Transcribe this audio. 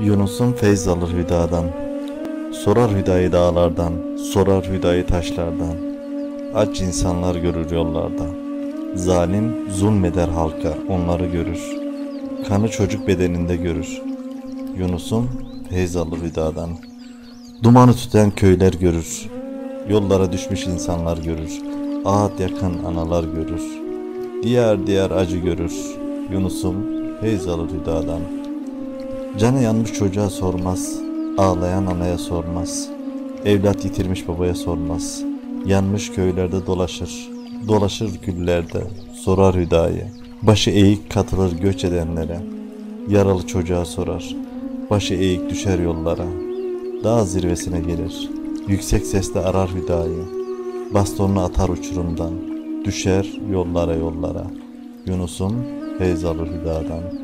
Yunus'un feyz alır hüdadan. Sorar hüdayı dağlardan, sorar hüdayı taşlardan. Aç insanlar görür yollarda. Zalim zulmeder halka, onları görür. Kanı çocuk bedeninde görür. Yunus'un feyz alır hüdadan. Dumanı tüten köyler görür. Yollara düşmüş insanlar görür. Ağıt yakın analar görür. Diğer diğer acı görür. Yunus'um feyz alır hüdadan. Canı yanmış çocuğa sormaz. Ağlayan anaya sormaz. Evlat yitirmiş babaya sormaz. Yanmış köylerde dolaşır. Dolaşır güllerde. Sorar hüdayı. Başı eğik katılır göç edenlere. Yaralı çocuğa sorar. Başı eğik düşer yollara. Dağ zirvesine gelir. Yüksek sesle arar hüdayı. Bastonunu atar uçurumdan. Düşer yollara yollara. Yunus'um feyz alır hüdadan.